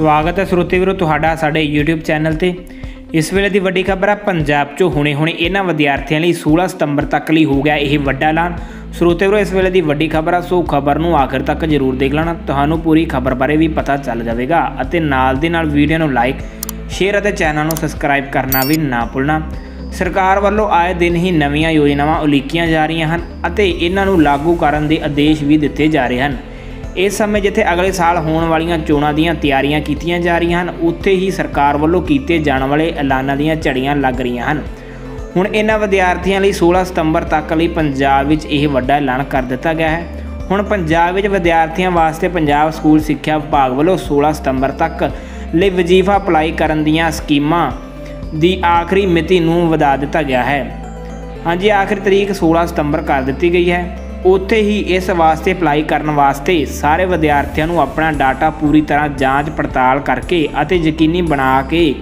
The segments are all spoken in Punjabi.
ਸਵਾਗਤ ਹੈ ਸਰੋਤੇ ਵੀਰੋ ਤੁਹਾਡਾ ਸਾਡੇ YouTube ਚੈਨਲ ਤੇ। ਇਸ ਵੇਲੇ ਦੀ ਵੱਡੀ ਖਬਰ ਆ, ਪੰਜਾਬ 'ਚੋਂ ਹੁਣੇ-ਹੁਣੇ ਇਹਨਾਂ ਵਿਦਿਆਰਥੀਆਂ ਲਈ 16 ਸਤੰਬਰ ਤੱਕ ਲਈ ਹੋ ਗਿਆ ਇਹ ਵੱਡਾ ਐਲਾਨ। ਸਰੋਤੇ ਵੀਰੋ, ਇਸ ਵੇਲੇ ਦੀ ਵੱਡੀ ਖਬਰ ਆ, ਸੋ ਖਬਰ ਨੂੰ ਆਖਰ ਤੱਕ ਜ਼ਰੂਰ ਦੇਖ ਲੈਣਾ। ਤੁਹਾਨੂੰ ਪੂਰੀ ਖਬਰ ਬਾਰੇ ਵੀ ਪਤਾ ਚੱਲ ਜਾਵੇਗਾ ਅਤੇ ਨਾਲ ਦੇ ਨਾਲ ਵੀਡੀਓ ਨੂੰ ਲਾਈਕ, ਸ਼ੇਅਰ ਅਤੇ ਚੈਨਲ ਨੂੰ ਸਬਸਕ੍ਰਾਈਬ ਕਰਨਾ ਵੀ ਨਾ ਭੁੱਲਣਾ। ਸਰਕਾਰ ਵੱਲੋਂ ਆਏ ਦਿਨ ਹੀ ਨਵੀਆਂ ਯੋਜਨਾਵਾਂ ਉਲੀਕੀਆਂ ਜਾ ਰਹੀਆਂ ਹਨ ਅਤੇ ਇਹਨਾਂ ਨੂੰ ਲਾਗੂ ਕਰਨ ਦੇ ਆਦੇਸ਼ ਵੀ ਦਿੱਤੇ ਜਾ ਰਹੇ ਹਨ। ਇਸ ਸਮੇਂ ਜਿੱਥੇ ਅਗਲੇ ਸਾਲ ਹੋਣ ਵਾਲੀਆਂ ਚੋਣਾਂ ਦੀਆਂ ਤਿਆਰੀਆਂ ਕੀਤੀਆਂ ਜਾ ਰਹੀਆਂ ਹਨ, ਉੱਥੇ ਹੀ ਸਰਕਾਰ ਵੱਲੋਂ ਕੀਤੇ ਜਾਣ ਵਾਲੇ ਐਲਾਨਾਂ ਦੀਆਂ ਝੜੀਆਂ ਲੱਗ ਰਹੀਆਂ ਹਨ। ਹੁਣ ਇਹਨਾਂ ਵਿਦਿਆਰਥੀਆਂ ਲਈ 16 ਸਤੰਬਰ ਤੱਕ ਲਈ ਪੰਜਾਬ ਵਿੱਚ ਇਹ ਵੱਡਾ ਐਲਾਨ ਕਰ ਦਿੱਤਾ ਗਿਆ ਹੈ। ਹੁਣ ਪੰਜਾਬ ਵਿੱਚ ਵਿਦਿਆਰਥੀਆਂ ਵਾਸਤੇ ਪੰਜਾਬ ਸਕੂਲ ਸਿੱਖਿਆ ਵਿਭਾਗ ਵੱਲੋਂ 16 ਸਤੰਬਰ ਤੱਕ ਲਈ ਵਜ਼ੀਫਾ ਅਪਲਾਈ ਕਰਨ ਦੀਆਂ ਸਕੀਮਾਂ ਦੀ ਆਖਰੀ ਮਿਤੀ ਨੂੰ ਵਧਾ ਦਿੱਤਾ ਗਿਆ ਹੈ। ਹਾਂਜੀ, ਆਖਰੀ ਤਰੀਕ 16 ਸਤੰਬਰ ਕਰ ਦਿੱਤੀ ਗਈ ਹੈ। ਉੱਥੇ ਹੀ ਇਸ ਵਾਸਤੇ ਅਪਲਾਈ ਕਰਨ ਵਾਸਤੇ ਸਾਰੇ ਵਿਦਿਆਰਥੀਆਂ ਨੂੰ ਆਪਣਾ ਡਾਟਾ ਪੂਰੀ ਤਰ੍ਹਾਂ ਜਾਂਚ ਪੜਤਾਲ ਕਰਕੇ ਅਤੇ ਯਕੀਨੀ ਬਣਾ ਕੇ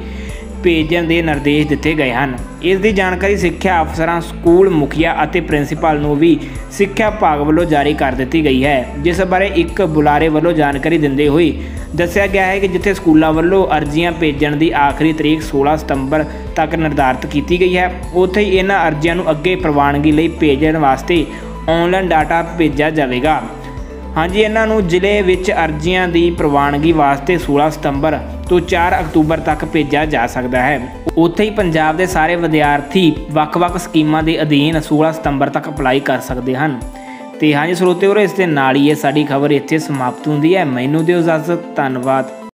ਭੇਜਣ ਦੇ ਨਿਰਦੇਸ਼ ਦਿੱਤੇ ਗਏ ਹਨ। ਇਸ ਦੀ ਜਾਣਕਾਰੀ ਸਿੱਖਿਆ ਅਫਸਰਾਂ, ਸਕੂਲ ਮੁਖੀਆ ਅਤੇ ਪ੍ਰਿੰਸੀਪਲ ਨੂੰ ਵੀ ਸਿੱਖਿਆ ਵਿਭਾਗ ਵੱਲੋਂ ਜਾਰੀ ਕਰ ਦਿੱਤੀ ਗਈ ਹੈ, ਜਿਸ ਬਾਰੇ ਇੱਕ ਬੁਲਾਰੇ ਵੱਲੋਂ ਜਾਣਕਾਰੀ ਦਿੰਦੇ ਹੋਏ ਦੱਸਿਆ ਗਿਆ ਹੈ ਕਿ ਜਿੱਥੇ ਸਕੂਲਾਂ ਵੱਲੋਂ ਅਰਜ਼ੀਆਂ ਭੇਜਣ ਦੀ ਆਖਰੀ ਤਰੀਕ 16 ਸਤੰਬਰ ਤੱਕ ਨਿਰਧਾਰਤ ਕੀਤੀ ਗਈ ਹੈ, ਉੱਥੇ ਹੀ ਇਹਨਾਂ ਅਰਜ਼ੀਆਂ ਨੂੰ ਅੱਗੇ ਪ੍ਰਵਾਨਗੀ ਲਈ ਭੇਜਣ ਵਾਸਤੇ ਆਨਲਾਈਨ ਡਾਟਾ ਭੇਜਿਆ ਜਾਵੇਗਾ। ਹਾਂਜੀ, ਇਹਨਾਂ ਨੂੰ ਜ਼ਿਲ੍ਹੇ ਵਿੱਚ ਅਰਜ਼ੀਆਂ ਦੀ ਪ੍ਰਵਾਨਗੀ ਵਾਸਤੇ 16 ਸਤੰਬਰ ਤੋਂ 4 ਅਕਤੂਬਰ ਤੱਕ ਭੇਜਿਆ ਜਾ ਸਕਦਾ ਹੈ। ਉੱਥੇ ਹੀ ਪੰਜਾਬ ਦੇ ਸਾਰੇ ਵਿਦਿਆਰਥੀ ਵੱਖ-ਵੱਖ ਸਕੀਮਾਂ ਦੇ ਅਧੀਨ 16 ਸਤੰਬਰ ਤੱਕ ਅਪਲਾਈ ਕਰ ਸਕਦੇ ਹਨ। ਤੇ ਹਾਂਜੀ ਸਰੋਤੇ ਹੋਰ ਇਸ ਦੇ ਨਾਲ ਹੀ ਇਹ ਸਾਡੀ ਖਬਰ ਇੱਥੇ ਸਮਾਪਤ ਹੁੰਦੀ ਹੈ। ਮੈਨੂੰ ਦਿਓ ਇਜਾਜ਼ਤ, ਧੰਨਵਾਦ।